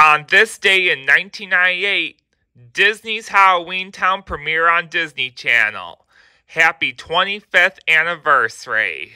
On this day in 1998, Disney's Halloween Town premiere on Disney Channel. Happy 25th anniversary.